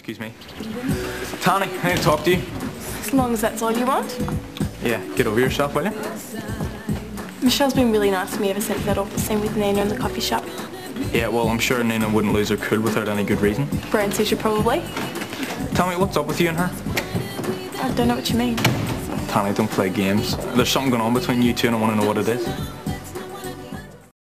Excuse me. Tahnee, I need to talk to you. As long as that's all you want. Yeah, get over yourself, will you? Michelle's been really nice to me ever since that awful scene with Nina in the coffee shop. Yeah, well, I'm sure Nina wouldn't lose her cool without any good reason. Brain seizure probably. Tell me, what's up with you and her? I don't know what you mean. Tahnee, don't play games. There's something going on between you two and I want to know what it is.